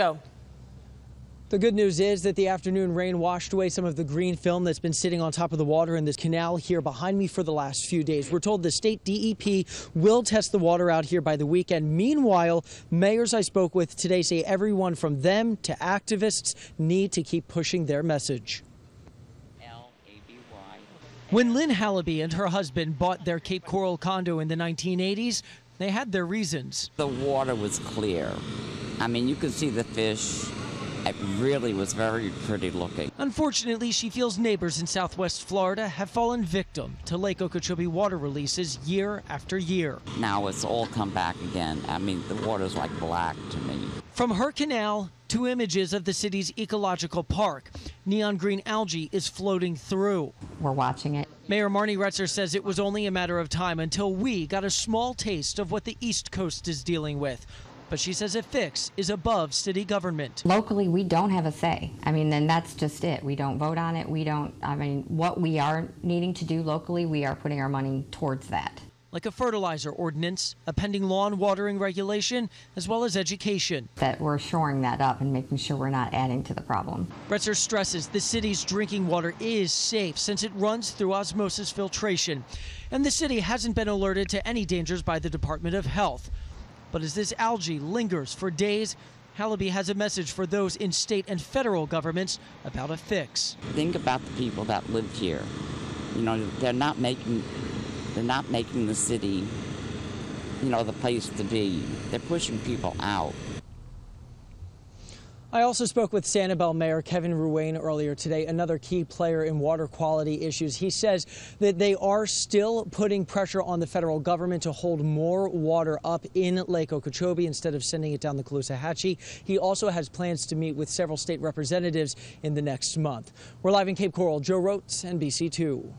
Go. The good news is that the afternoon rain washed away some of the green film that's been sitting on top of the water in this canal here behind me for the last few days. We're told the state DEP will test the water out here by the weekend. Meanwhile, mayors I spoke with today say everyone from them to activists need to keep pushing their message. When Lynn Hallaby and her husband bought their Cape Coral condo in the 1980s, they had their reasons. The water was clear. I mean, you could see the fish. It really was very pretty looking. Unfortunately, she feels neighbors in southwest Florida have fallen victim to Lake Okeechobee water releases year after year. Now it's all come back again. I mean, the water's like black to me. From her canal to images of the city's ecological park, neon green algae is floating through. We're watching it. Mayor Marnie Retzer says it was only a matter of time until we got a small taste of what the East Coast is dealing with. But she says a fix is above city government. Locally, we don't have a say. I mean, then that's just it. We don't vote on it. We don't, I mean, what we are needing to do locally, we are putting our money towards that. Like a fertilizer ordinance, a pending lawn watering regulation, as well as education. That we're shoring that up and making sure we're not adding to the problem. Retzer stresses the city's drinking water is safe since it runs through osmosis filtration. And the city hasn't been alerted to any dangers by the Department of Health. But as this algae lingers for days, Hallaby has a message for those in state and federal governments about a fix. Think about the people that lived here. You know, they're not making they're not making the city, you know, the place to be. They're pushing people out. I also spoke with Sanibel Mayor Kevin Ruane earlier today, another key player in water quality issues. He says that they are still putting pressure on the federal government to hold more water up in Lake Okeechobee instead of sending it down the Caloosahatchee. He also has plans to meet with several state representatives in the next month. We're live in Cape Coral. Joe Roats, NBC2.